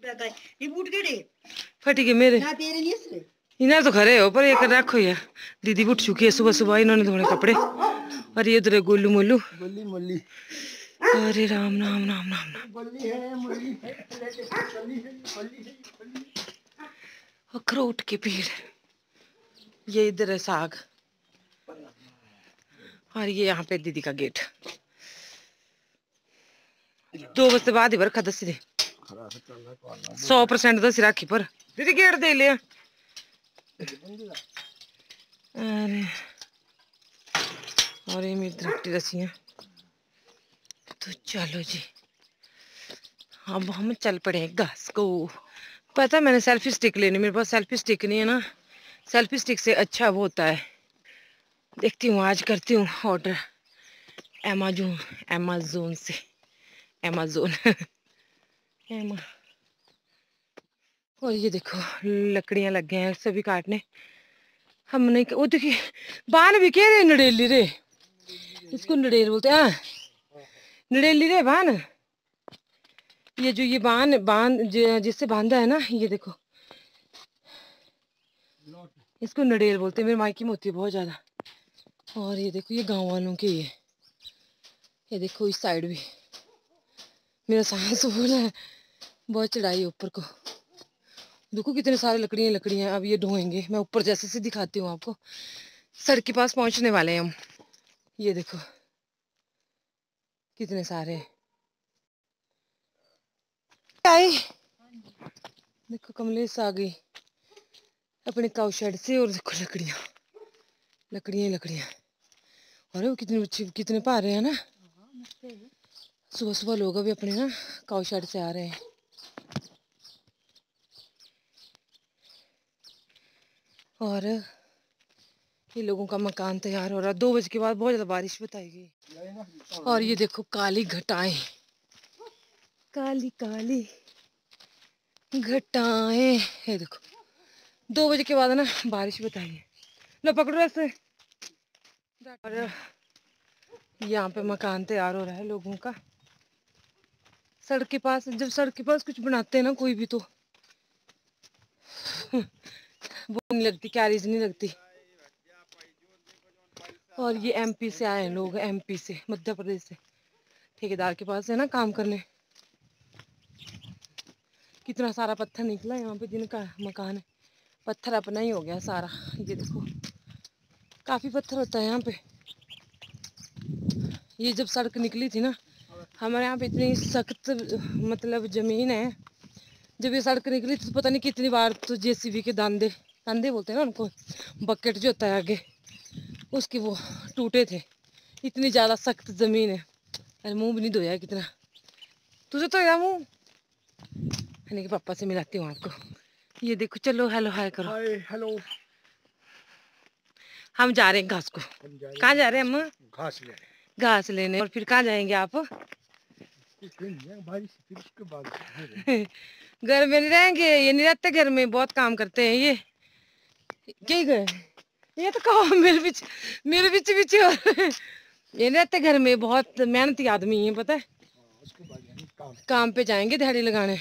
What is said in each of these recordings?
ये बूट केड़े? फटी गए मेरे। ना तेरे नहीं असले इन्हें तो खरे हो पर एक रखो यार। दीदी उठ चुकी है सुबह सुबह इन्होंने धोने कपड़े। और ये उधर गोलू मोलू। गोली मोली। अरे राम राम राम राम राम। गोली है मोली है गोली है गोली है अखरोट के पेड़। ये इधर है साग। और ये यहाँ पे दीदी का गेट। दो बजे बाद ही बरखा दसी दे। सौ परसेंट दसी राखी पर। दीदी गेट दे लिया। अरे, और ये मेरी दरख्ती रसी है। तो चलो जी। अब हम चल पड़े घास को। पता मैंने सेल्फी स्टिक लेनी, मेरे पास सेल्फी स्टिक नहीं है ना। सेल्फी स्टिक से अच्छा वो होता है। देखती हूँ, आज करती हूँ ऑर्डर अमेजोन अमेजोन से। अमेजोन एमा और ये देखो लकड़ियाँ लग गए हैं सभी काटने। हमने वो देखिए बान भी कह रहे नड़ेली रे। इसको नड़ेल बोलते हैं हाँ, नड़ेली रे बान। ये जो ये बान ज- जिससे बांधा है ना ये देखो। इसको नड़ेल बोलते हैं मेरे मायके में होती है बहुत ज़्यादा। और ये देखो ये गाँव वालों के ये। ये देखो इस साइड भी। मेरा सांस फूल है बहुत चढ़ाई है ऊपर को। देखो कितने सारे लकड़ियाँ लकड़ियाँ अब ये ढोएँगे। मैं ऊपर जैसे से दिखाती हूँ आपको। सड़क के पास पहुँचने वाले हैं हम। ये देखो। कितने सारे आई देखो कमलेश आ गई। अपने काउ शेड से और देखो लकड़ियाँ। लकड़ियाँ ही लकड़ियाँ। अरे वो कितने बच्चे कितने पा रहे हैं ना सुबह सुबह लोग अभी अपने ना काउ शेड से आ रहे हैं। और ये लोगों का मकान तैयार हो रहा है। दो बजे के बाद बहुत ज़्यादा बारिश बताई गई और ये देखो काली घटाएँ। काली काली घटाएँ। ये देखो, दो बजे के बाद ना बारिश बताई है लो पकड़ो ऐसे। और यहाँ पे मकान तैयार हो रहा है लोगों का। सड़क के पास, जब सड़क के पास कुछ बनाते हैं ना कोई भी तो। वो नहीं लगती कैरीज नहीं लगती। और ये एमपी से आए हैं लोग एमपी से, मध्य प्रदेश से। ठेकेदार के पास है ना काम करने। कितना सारा पत्थर निकला यहाँ पे, जिनका मकान है। पत्थर अपना ही हो गया सारा, ये देखो। काफ़ी पत्थर होता है यहाँ पे। ये जब सड़क निकली थी ना, हमारे यहाँ पे इतनी सख्त मतलब ज़मीन है। जब ये सड़क निकली तो पता नहीं कितनी बार तो जेसीबी के दांदे दांदे बोलते हैं ना उनको बकेट जो होता है आगे उसके वो टूटे थे। इतनी ज़्यादा सख्त ज़मीन है। अरे मुँह भी नहीं धोया कितना। तुझे तो यार मुँह। यानी कि पापा से मिलाती हूँ आपको। ये देखो चलो हेलो हाय करो। हाय हेलो हम जा रहे हैं घास को। कहाँ जा रहे हैं हम घास ले घास लेने। और फिर कहाँ जाएँगे आप? घर में नहीं रहेंगे, ये नहीं रहते घर में, बहुत काम करते हैं ये। क्या गए ये तो कहो, मेरे पीछे मेरे पीछे हो ये रहते घर में, बहुत मेहनती आदमी है, पता है। काम पे जाएँगे दिहाड़ी लगाने।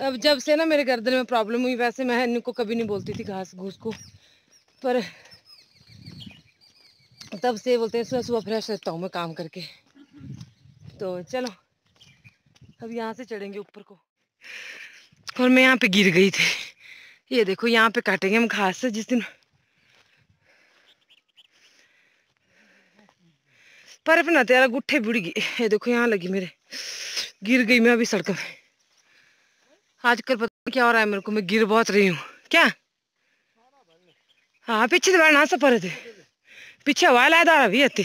अब जब से ना मेरे गर्दन में प्रॉब्लम हुई, वैसे मैं इनको कभी नहीं बोलती थी घास घूस को। पर तब से बोलते हैं सुबह सुबह फ्रेश रहता हूँ मैं काम करके। तो चलो, अब यहाँ से चढ़ेंगे ऊपर को। और मैं यहाँ पे गिर गई थी। ये देखो, यहाँ पे काटेंगे हम घास से जिस दिन। पर अपना तेरा गुट्ठे बुड़ गई ये देखो, यहाँ लगी मेरे। गिर गई मैं अभी सड़क में आजकल पता क्या हो रहा है मेरे को, मैं गिर बहुत रही हूँ। क्या? हाँ पीछे तो बैठना सब पर थे पीछे हवा लादार अभी आती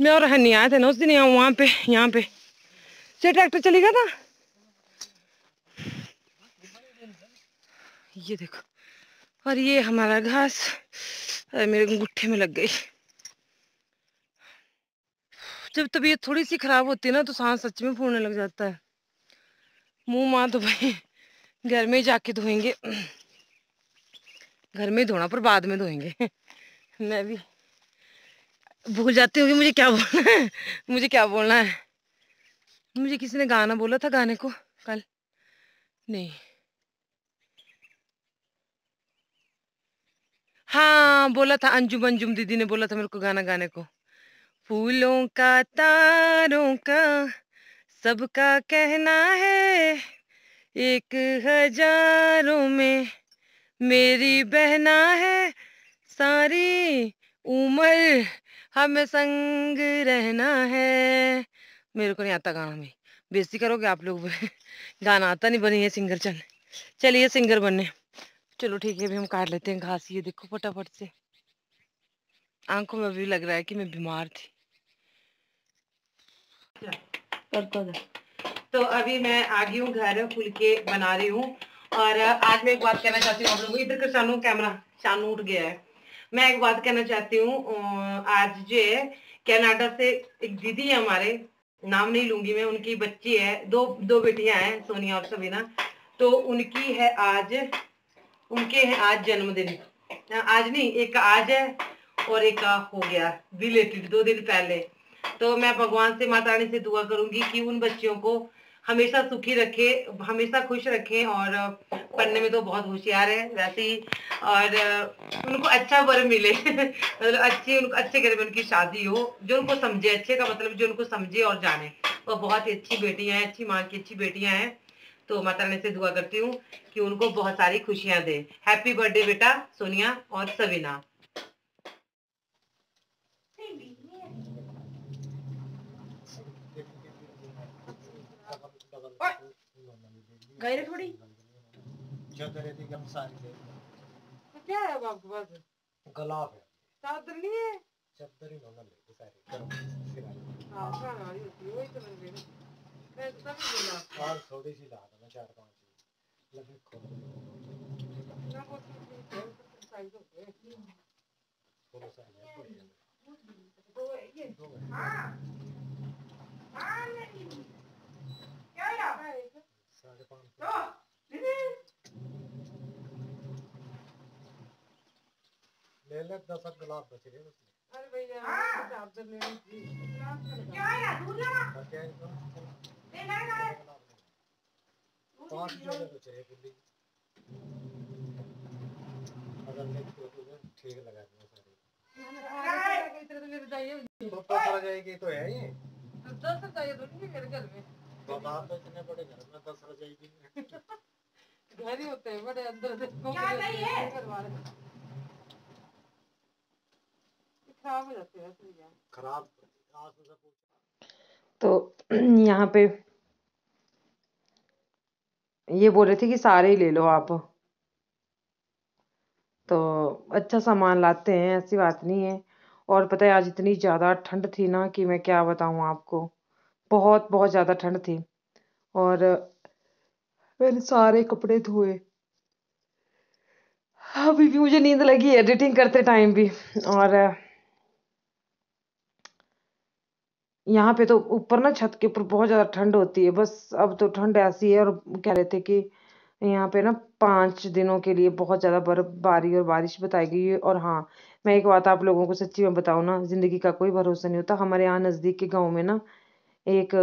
मैं और नहीं आए थे ना उस दिन यहाँ, वहाँ पे, यहाँ पे। से ट्रैक्टर चली गया था? ये देखो, और ये हमारा घास। मेरे गुट्ठे में लग गई। जब तबीयत थोड़ी सी खराब होती है ना तो सांस सच में फूलने लग जाता है। मुँह माँ तो भाई, घर में ही जाके धोएँगे। घर में ही धोना, पर बाद में धोएँगे। मैं भी भूल जाती हूँ कि मुझे क्या बोलना है। मुझे क्या बोलना है। मुझे किसी ने गाना बोला था गाने को कल। नहीं। हाँ बोला था अंजुम अंजुम दीदी ने बोला था मेरे को गाना गाने को। फूलों का, तारों का, सबका कहना है, एक हज़ारों में मेरी बहना है, सारी उम्र हमें संग रहना है। मेरे को नहीं आता गाना, में बेइज्जती करोगे आप लोग? गाना आता नहीं, बनी है सिंगर चल। चलिए सिंगर बनने चलो ठीक है, अभी हम काट लेते हैं घास, ये देखो फटाफट से। आँखों में अभी लग रहा है कि मैं बीमार थी। तो अभी मैं आ गई हूँ घर, खुल के बना रही हूँ। और आज मैं एक बात कहना चाहती हूँ आप लोगों को, इधर का शानू कैमरा, शानू उठ गया है। मैं एक बात कहना चाहती हूँ आज जो है, कनाडा से एक दीदी है हमारे नाम नहीं लूँगी मैं, उनकी बच्ची है, दो दो बेटियाँ हैं, सोनिया और सबीना तो उनकी है आज, उनके है आज जन्मदिन। आज नहीं, एक आज है और एक का हो गया रिलेटेड दो दिन पहले। तो मैं भगवान से, माता रानी से दुआ करूँगी कि उन बच्चियों को हमेशा सुखी रखे, हमेशा खुश रखें और पढ़ने में तो बहुत होशियार है, वैसे ही। और उनको अच्छा वर मिले मतलब अच्छी, उनको अच्छे घर में उनकी शादी हो, जो उनको समझे, अच्छे का मतलब जो उनको समझे और जाने। वो बहुत ही अच्छी बेटियाँ हैं, अच्छी माँ की अच्छी बेटियाँ हैं। तो माता रानी से दुआ करती हूँ कि उनको बहुत सारी खुशियाँ दे। हैप्पी बर्थडे बेटा, सोनिया और सवीना। गए थोड़ी? चादर थी गम सारी दे तो क्या है अब आपके पास? गलाब है। चादर नहीं है? चादर ही नॉर्मल है सारी। हाँ पुराना होती है वही तो रही मैं तो तभी बोला और थोड़ी सी ला देना चार पाँच लगे खोल। ना तो साइज़ हो। गए थोड़ा सा है बढ़िया तो ये दो है हाँ हाँ नहीं क्या यार है साढ़े पाँच तो सौ दीदी ले ले गुलाब बच रहे अरे भैया चादर लेनी थी क्या यार दूर लगा क्या है? ले ले ले पाँच जोड़े बच रहे गुल्ली अगर नहीं तो तो ठीक लगा देना सारे तरह तो मेरे चाहिए तो पता जाएगी तो है ये दस चाहिए तो नहीं मेरे घर में बात तो इतने बड़े घर में दस रह जाएगी घर ही होते हैं बड़े अंदर क्या? खराब हो जाते हैं वैसे ही। खराब आज से पूछ तो यहाँ पे ये बोल रहे थे कि सारे ही ले लो आप। तो अच्छा सामान लाते हैं, ऐसी बात नहीं है। और पता है, आज इतनी ज़्यादा ठंड थी ना कि मैं क्या बताऊँ आपको। बहुत बहुत ज़्यादा ठंड थी। और मैंने सारे कपड़े धोए। अभी भी मुझे नींद लगी एडिटिंग करते टाइम भी। और यहाँ पे तो ऊपर ना छत के ऊपर बहुत ज़्यादा ठंड होती है। बस अब तो ठंड ऐसी है और कह रहे थे कि यहाँ पे ना पाँच दिनों के लिए बहुत ज़्यादा बर्फबारी और बारिश बताई गई है। और हाँ मैं एक बात आप लोगों को सच्ची में बताऊँ ना, ज़िंदगी का कोई भरोसा नहीं होता। हमारे यहाँ नज़दीक के गाँव में ना एक,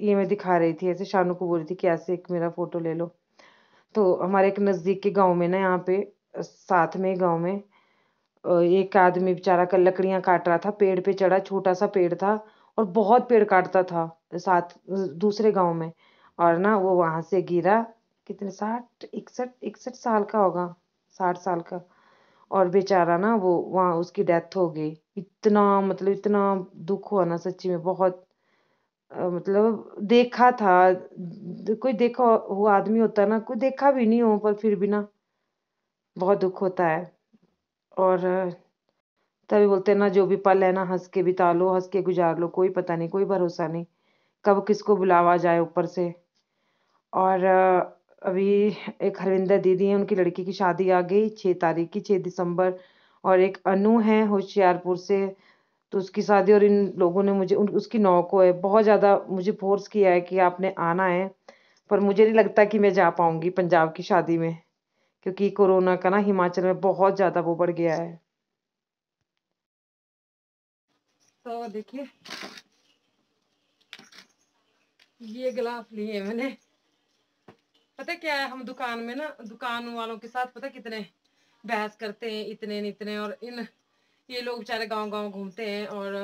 ये मैं दिखा रही थी, ऐसे शानू को बोल रही थी कि ऐसे एक मेरा फ़ोटो ले लो। तो हमारे एक नज़दीक के गाँव में ना यहाँ पे, साथ में गाँव में एक आदमी बेचारा कल लकड़ियाँ काट रहा था, पेड़ पे चढ़ा, छोटा सा पेड़ था। और बहुत पेड़ काटता था साथ, दूसरे गाँव में। और ना वो वहाँ से गिरा, कितने, साठ, इकसठ इकसठ साल का होगा, साठ साल का। और बेचारा ना वो, वहाँ उसकी डेथ हो गई। इतना मतलब इतना दुख हुआ ना सच्ची में, बहुत मतलब देखा था, कोई देखा हुआ आदमी होता ना, कोई देखा भी नहीं हो, पर फिर भी ना बहुत दुख होता है। और तभी बोलते हैं ना जो भी पल है ना हंस के बिता लो हंस के गुजार लो कोई पता नहीं कोई भरोसा नहीं। कब किसको बुलावा जाए ऊपर से? और अभी एक हरविंदर दीदी है उनकी लड़की की शादी आ गई छः तारीख की छः दिसंबर। और एक अनु है होशियारपुर से तो उसकी शादी और इन लोगों ने मुझे उन, उसकी नौ को है। बहुत ज़्यादा मुझे फोर्स किया है कि आपने आना है पर मुझे नहीं लगता कि मैं जा पाऊँगी पंजाब की शादी में क्योंकि कोरोना का ना हिमाचल में बहुत ज़्यादा वो बढ़ गया है। तो देखिए। ये गिलाफ लिए मैंने। पता क्या है हम दुकान में ना दुकान वालों के साथ पता कितने बहस करते हैं इतने न इतने और इन ये लोग बेचारे गाँव गाँव घूमते हैं और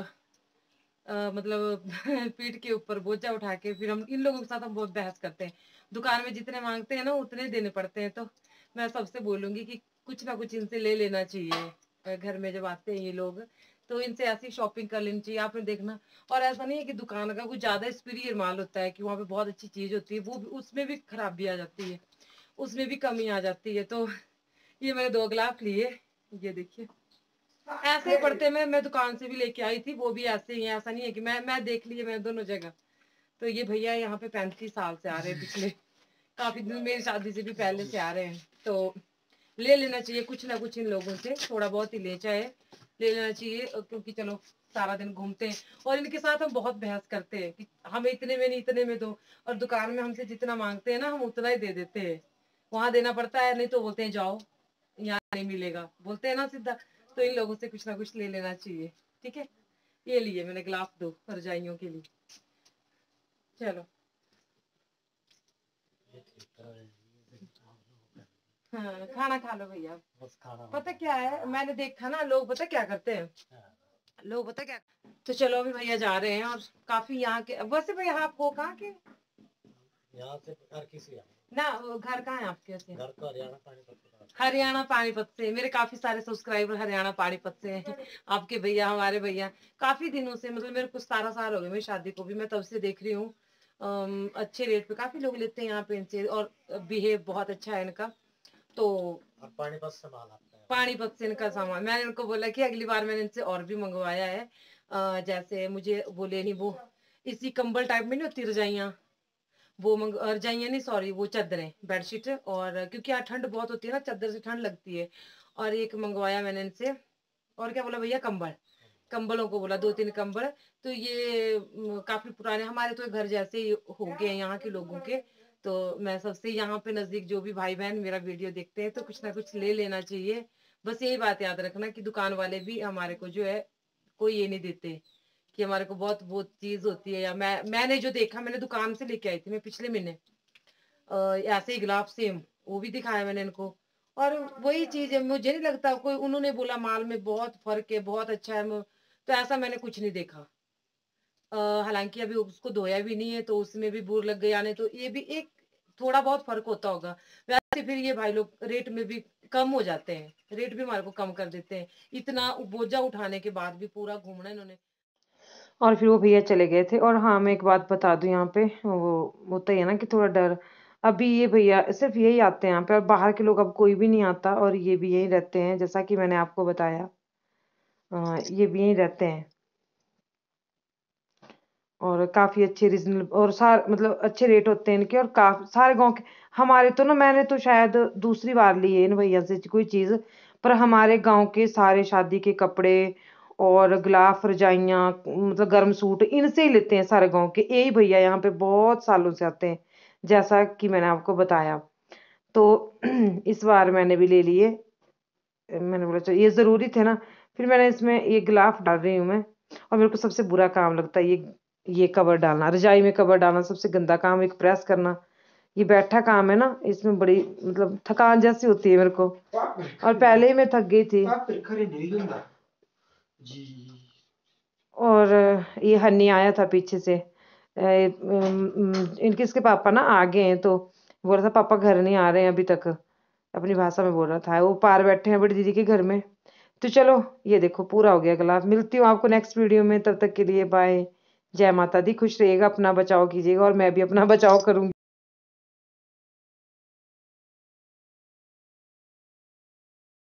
आ, मतलब पीठ के ऊपर बोझा उठा के फिर हम इन लोगों के साथ हम बहुत बहस करते हैं। दुकान में जितने मांगते हैं ना उतने देने पड़ते हैं। तो मैं सबसे बोलूँगी कि कुछ ना कुछ इनसे ले लेना चाहिए। घर में जब आते हैं ये लोग तो इनसे ऐसी शॉपिंग कर लेनी चाहिए आपने देखना। और ऐसा नहीं है कि दुकान का कुछ ज़्यादा सुपीरियर माल होता है कि वहाँ पे बहुत अच्छी चीज़ होती है वो भी उसमें भी खराबी आ जाती है उसमें भी कमी आ जाती है। तो ये मैंने दो गिलाफ लिए ये देखिए। ऐसे ही पढ़ते में मैं दुकान से भी लेके आई थी वो भी ऐसे ही ऐसा नहीं है कि मैं मैं देख लिए मैं दोनों जगह। तो ये भैया यहाँ पे पैंतीस साल से आ रहे हैं पिछले काफ़ी दिन मेरी शादी से भी पहले से आ रहे हैं। तो ले लेना चाहिए कुछ ना कुछ इन लोगों से थोड़ा बहुत ही ले चाहे ले लेना चाहिए क्योंकि चलो सारा दिन घूमते हैं और इनके साथ हम बहुत बहस करते हैं कि हमें इतने में नहीं, इतने में दो। और दुकान में हमसे जितना मांगते हैं ना, हम उतना ही दे देते हैं। वहाँ देना पड़ता है, नहीं तो बोलते हैं, जाओ, यहाँ नहीं मिलेगा। बोलते हैं ना सीधा तो इन लोगों से कुछ ना कुछ ले लेना चाहिए, ठीक है? ये लिए मैंने गिलाफ दो रजाइयों के लिए। चलो। हाँ खाना खा लो भैया। पता क्या है मैंने देखा ना लोग पता क्या करते हैं? हाँ। लोग पता क्या तो चलो अभी भैया जा रहे हैं और काफ़ी यहाँ के वैसे भैया आप हो कहाँ के? यहाँ से घर किसी ना घर कहाँ है आपके से घर तो हरियाणा पानीपत हरियाणा पानीपत से मेरे काफ़ी सारे सब्सक्राइबर हरियाणा पानीपत से हैं। आपके भैया हमारे भैया काफ़ी दिनों से मतलब मेरे कुछ सारा साल हो गए मेरी शादी को भी मैं तब से देख रही हूँ। अच्छे रेट पे काफ़ी लोग लेते हैं यहाँ पे इनसे और बिहेव बहुत अच्छा है इनका। तो पानीपत से माल आता है। पानीपत से इनका सामान। मैंने इनको बोला कि अगली बार मैंने इनसे और भी मंगवाया है। आ, जैसे मुझे बोले नहीं वो इसी कंबल टाइप में नहीं होती रजाइया? वो मंग रजाइया नहीं सॉरी वो चादरें बेडशीट और क्योंकि यहाँ ठंड बहुत होती है ना चादर से ठंड लगती है। और एक मंगवाया मैंने इनसे और क्या बोला भैया कंबल। कंबलों को बोला दो तीन कंबल। तो ये काफ़ी पुराने हमारे तो घर जैसे ही हो गए यहाँ के लोगों के। तो मैं सबसे यहाँ पे नज़दीक जो भी भाई बहन मेरा वीडियो देखते हैं तो कुछ ना कुछ ले लेना चाहिए। बस यही बात याद रखना कि दुकान वाले भी हमारे को जो है, कोई ये नहीं देते कि हमारे को बहुत बहुत चीज़ होती है या मैं, मैंने जो देखा, मैंने दुकान से लेके आई थी मैं पिछले महीने। ऐसे ही गुलाब सेम, वो भी दिखाया मैंने इनको। और वही चीज़ है, मुझे नहीं लगता कोई, उन्होंने बोला माल में बहुत फ़र्क है, बहुत अच्छा है तो ऐसा मैंने कुछ नहीं देखा। हालाँकि अभी उसको धोया भी नहीं है तो उसमें भी बुर लग गया यानी तो ये भी एक थोड़ा बहुत फ़र्क होता होगा। वैसे फिर ये भाई लोग रेट में भी कम हो जाते हैं, रेट भी हमारे को कम कर देते हैं। इतना बोझा उठाने के बाद भी पूरा घूमना इन्होंने। और फिर वो भैया चले गए थे, और हाँ मैं एक बात बता दूँ यहाँ पे, वो, होता ही है ना कि थोड़ा डर। अभी ये भैया सिर्फ़ यही आते हैं यहाँ पे, और बाहर के लोग अब कोई भी नहीं आता, और ये भी यही रहते हैं, जैसा कि मैंने आपको बताया। ये भी यही रहते हैं। और काफ़ी अच्छे रीजनल और सार मतलब अच्छे रेट होते हैं इनके और काफ़ी, सारे गाँव के, हमारे तो ना, मैंने तो शायद दूसरी बार ली है इन भैया से कोई चीज़, पर हमारे गाँव के सारे शादी के कपड़े और गिलाफ रजाइयाँ मतलब गर्म सूट, इनसे ही लेते हैं सारे गाँव के। यही भैया यहाँ पे बहुत सालों से आते हैं, जैसा कि मैंने आपको बताया। तो इस बार मैंने भी ले लिए मैंने बोला चलो ये ज़रूरी थे ना। फिर मैंने इसमें ये गिलाफ डाल रही हूँ मैं, और मेरे को सबसे बुरा काम लगता है, ये ये कवर डालना, रजाई में कवर डालना, सबसे गंदा काम एक प्रेस करना। ये बैठा काम है ना, इसमें बड़ी मतलब थकान जैसी होती है मेरे को। और पहले ही मैं थक गई थी। और ये हन्नी आया था पीछे से। इनके इसके पापा ना आ गए हैं तो बोल रहा था, पापा घर नहीं आ रहे हैं अभी तक। अपनी भाषा में बोल रहा था, वो पार बैठे हैं बड़ी दीदी के घर में। तो चलो, ये देखो, पूरा हो गया गलाफ मिलती हूँ आपको नेक्स्ट वीडियो में, तब तक के लिए बाय जय माता दी खुश रहिएगा अपना बचाव कीजिएगा और मैं भी अपना बचाव करूँगी।